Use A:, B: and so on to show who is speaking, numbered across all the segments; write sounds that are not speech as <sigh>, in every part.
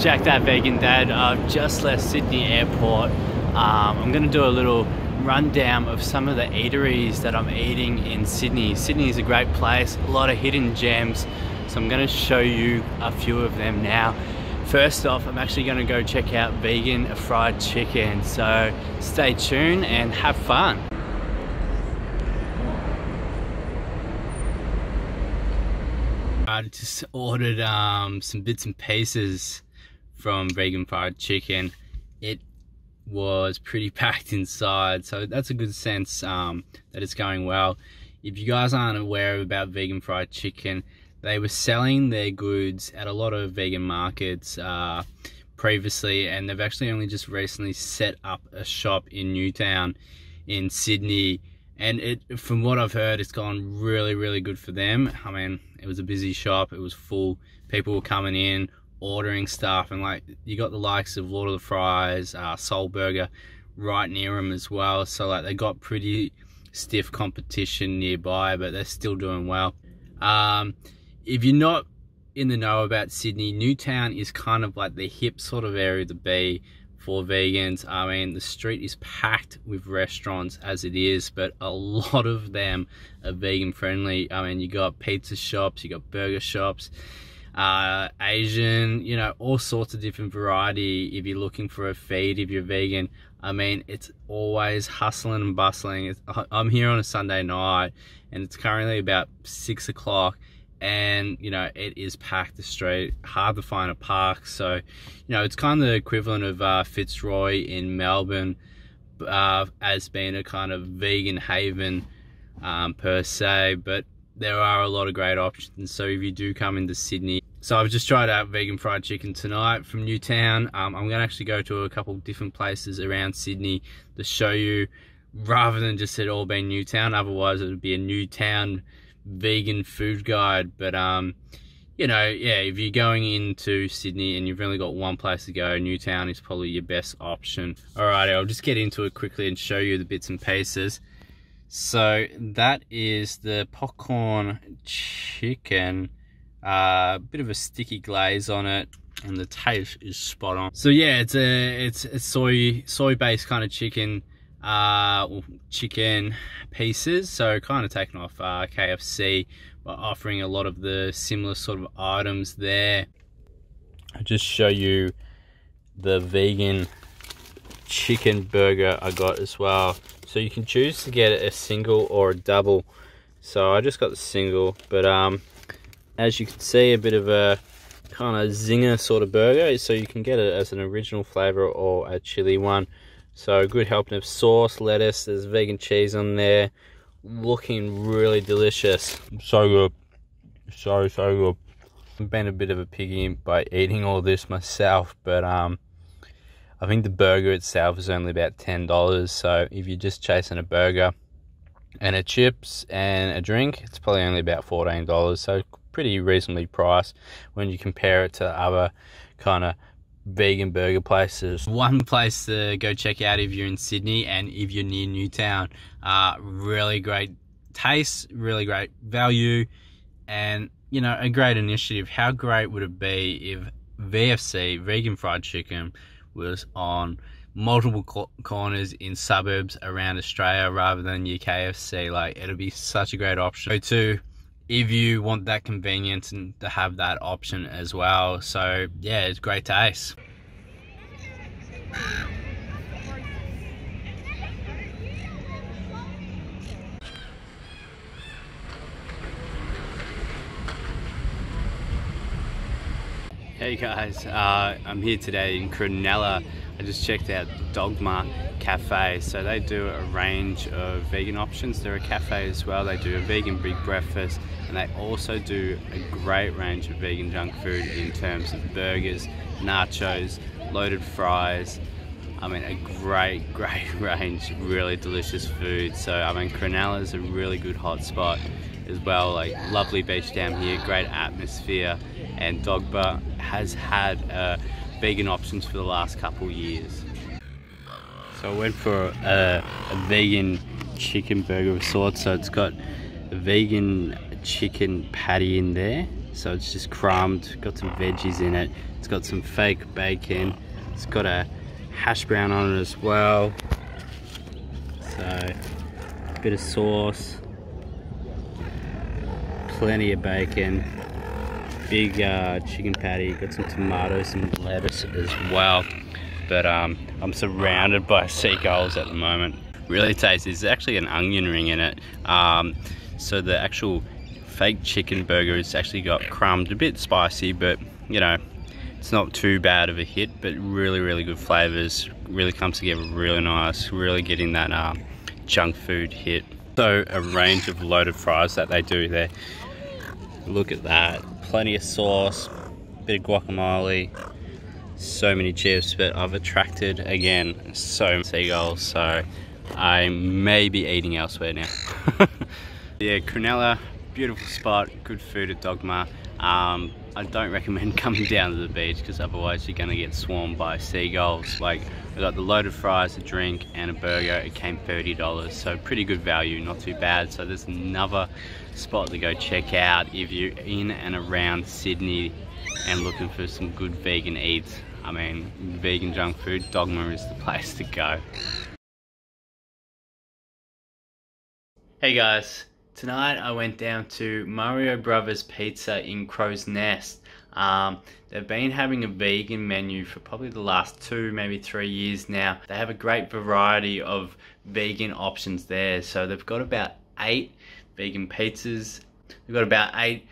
A: Jack that vegan dad. I've just left Sydney airport. Um, I'm gonna do a little rundown of some of the eateries that I'm eating in Sydney. Sydney is a great place, a lot of hidden gems. So I'm gonna show you a few of them now. First off, I'm actually gonna go check out vegan fried chicken. So stay tuned and have fun. I just ordered um, some bits and pieces from vegan fried chicken. It was pretty <laughs> packed inside, so that's a good sense um, that it's going well. If you guys aren't aware about vegan fried chicken, they were selling their goods at a lot of vegan markets uh, previously, and they've actually only just recently set up a shop in Newtown in Sydney. And it, from what I've heard, it's gone really, really good for them. I mean, it was a busy shop. It was full. People were coming in, ordering stuff, and like you got the likes of Lord of the Fries, uh, Soul Burger, right near them as well. So like they got pretty stiff competition nearby, but they're still doing well. Um, if you're not in the know about Sydney, Newtown is kind of like the hip sort of area to be for vegans. I mean, the street is packed with restaurants as it is, but a <laughs> lot of them are vegan friendly. I mean, you got pizza shops, you got burger shops, uh, Asian, you know, all sorts of different variety. If you're looking for a feed, if you're vegan, I mean, it's always hustling and bustling. It's, I'm here on a Sunday night and it's currently about six o'clock and you know it is packed the street hard to find a park so you know it's kind of the equivalent of uh, Fitzroy in Melbourne uh, as being a kind of vegan haven um, per se but there are a lot of great options so if you do come into Sydney so I've just tried out vegan fried chicken tonight from Newtown. Um, I'm gonna actually go to a couple different places around Sydney to show you rather than just it all being Newtown. Otherwise it would be a Newtown vegan food guide. But um you know yeah if you're going into Sydney and you've only got one place to go Newtown is probably your best option. Alrighty I'll just get into it quickly and show you the bits and pieces. So that is the popcorn chicken a uh, bit of a sticky glaze on it and the taste is spot on so yeah it's a it's a soy soy based kind of chicken uh, chicken pieces. So kind of taking off uh, KFC, but offering a lot of the similar sort of items there. I'll just show you the vegan chicken burger I got as well. So you can choose to get a single or a double. So I just got the single, but um, as you can see, a bit of a kind of zinger sort of burger. So you can get it as an original flavor or a chili one. So good helping of sauce, lettuce, there's vegan cheese on there. Looking really delicious. So good. So, so good. I've been a bit of a piggy by eating all this myself, but um, I think the burger itself is only about $10. So if you're just chasing a burger and a chips and a drink, it's probably only about $14. So pretty reasonably priced when you compare it to other kind of vegan burger places. One place to go check out if you're in Sydney and if you're near Newtown. Uh, really great taste, really great value, and you know, a great initiative. How great would it be if VFC, Vegan Fried Chicken, was on multiple corners in suburbs around Australia rather than your KFC? Like, it'd be such a great option. Go to if you want that convenience and to have that option as well. So yeah, it's great to taste. Hey guys, uh, I'm here today in Cronulla. I just checked out Dogma Cafe. So they do a range of vegan options. They're a cafe as well. They do a vegan big breakfast and they also do a great range of vegan junk food in terms of burgers, nachos, loaded fries. I mean, a great, <laughs> great range, really delicious food. So, I mean, Cronulla is a really good hot spot as well. Like, lovely beach down here, great atmosphere, and Dogma has had uh, vegan options for the last couple years. So I went for a, a, vegan chicken burger of sorts. So it's got a vegan chicken patty in there. So it's just crumbed, got some veggies in it. It's got some fake bacon. It's got a hash brown on it as well. So, a bit of sauce. Plenty of bacon. Big uh, chicken patty. Got some tomatoes, some lettuce as well. But um, I'm surrounded by seagulls at the moment. Really tasty. There's actually an onion ring in it. Um, so the actual fake chicken burger has actually got crumbed, a bit spicy, but you know, it's not too bad of a hit, but really, really good flavors. Really comes together really nice, really getting that uh, junk food hit. So a range of loaded fries that they do there. Look at that, plenty of sauce, bit of guacamole, so many chips, but I've attracted, again, so many seagulls, so I may be eating elsewhere now. <laughs> yeah, Cronulla beautiful spot, good food at Dogma. Um, I don't recommend <laughs> coming down to the beach because otherwise you're gonna get swarmed by seagulls. Like we got the loaded fries, a drink and a burger, it came $30. So pretty good value, not too bad. So there's another spot to go check out if you're in and around Sydney and looking for some good vegan eats. I mean, vegan junk food, Dogma is the <laughs> place to go. Hey guys, Tonight I went down to Mario Brothers Pizza in Crow's Nest. Um, they've been having a vegan menu for probably the last two, maybe three years now. They have a great variety of vegan options there. So they've got about eight vegan pizzas. They've got about eight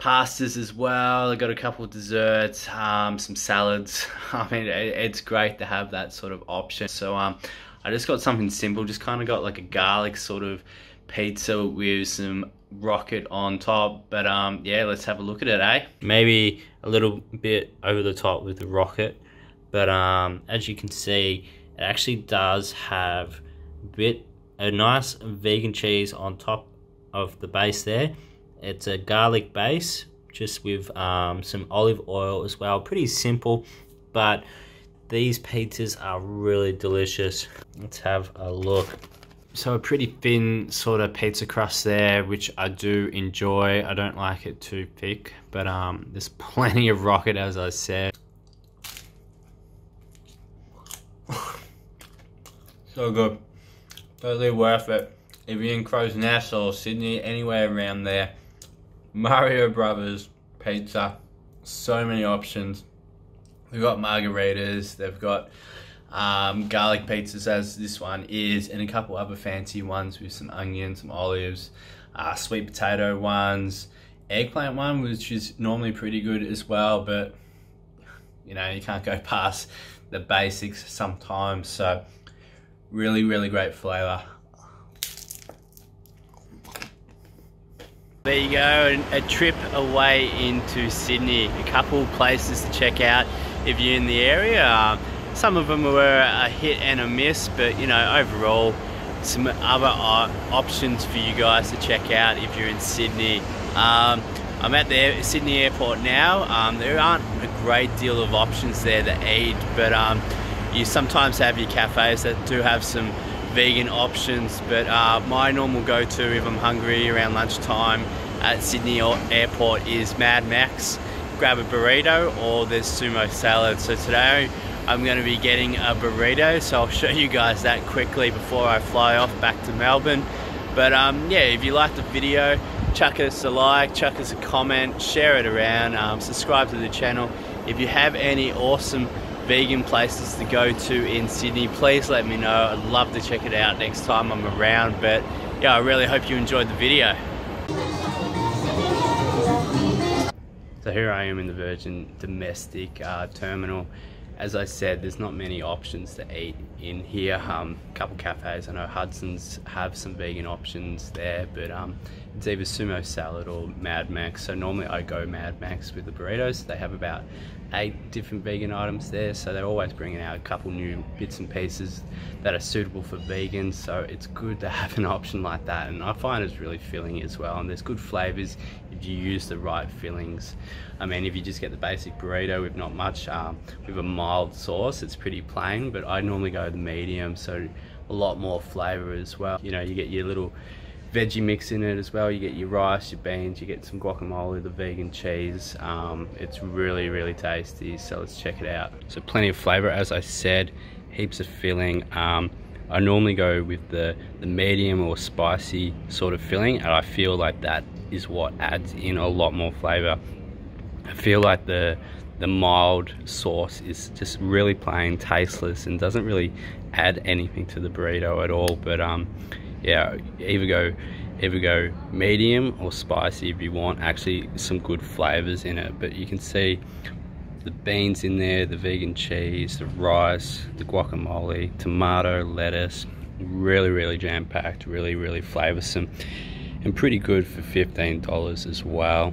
A: pastas as well. They've got a couple of desserts, um, some salads. <laughs> I mean, it, it's great to have that sort of option. So um, I just got something simple, just kind of got like a garlic sort of pizza with some rocket on top. But um, yeah, let's have a look at it, eh? Maybe a little bit over the top with the rocket. But um, as you can see, it actually does have a bit a nice vegan cheese on top of the base there. It's a garlic base, just with um, some olive oil as well. Pretty simple, but these pizzas are really delicious. Let's have a look so a pretty thin sort of pizza crust there, which I do enjoy. I don't like it too thick, but um, there's <laughs> plenty of rocket, as I said. so good. Totally worth it. If you're in Crow's Nest or Sydney, anywhere around there, Mario Brothers Pizza, so many options. They've got margaritas, they've got um, garlic pizzas as this one is, and a couple other fancy ones with some onion, some olives, uh, sweet potato ones, eggplant one, which is normally pretty good as well, but you know, you can't go <laughs> past the basics sometimes. So really, really great flavor. There you go, a trip away into Sydney. A couple places to check out if you're in the area. Some of them were a hit and a miss, but you know, overall, some other options for you guys to check out if you're in Sydney. Um, I'm at the Sydney airport now. Um, there aren't a great deal of options there to eat, but um, you sometimes have your cafes that do have some vegan options. But uh, my normal go-to if I'm hungry around lunchtime at Sydney Airport is Mad Mex. Grab a burrito or there's sumo salad. So today I'm going to be getting a burrito so I'll show you guys that quickly before I fly off back to Melbourne. But um, yeah if you liked the video chuck us a like chuck us a comment share it around um, subscribe to the channel. If you have any awesome vegan places to go to in Sydney please let me know. I'd love to check it out next time I'm around but yeah I really hope you enjoyed the video. So here I am in the Virgin domestic uh, terminal as I said, there's not many options to eat in here. Um, a couple cafes, I know Hudson's have some vegan options there, but um, it's either sumo salad or Mad Mex. So normally I go Mad Mex with the burritos. They have about eight different vegan items there, so they're always bringing out a couple new bits and pieces that are suitable for vegans. So it's good to have an option like that, and I find it's really filling as well. And there's good flavors if you use the right fillings. I mean, if you just get the basic burrito with not much, um, with a mild sauce, it's pretty plain, but I normally go the medium, so a lot more flavor as well. You know, you get your little veggie mix in it as well. You get your rice, your beans, you get some guacamole, the vegan cheese. Um, it's really, really tasty, so let's check it out. So plenty of flavor, as I said, heaps of filling. Um, I normally go with the, the medium or spicy sort of filling, and I feel like that is what adds in a lot more flavor. I feel like the the mild sauce is just really plain tasteless and doesn't really add anything to the burrito at all. But um yeah either go either go medium or spicy if you want. Actually some good flavors in it. But you can see the beans in there the vegan cheese the rice the guacamole tomato lettuce. Really really jam-packed really really flavorsome and pretty good for $15 as well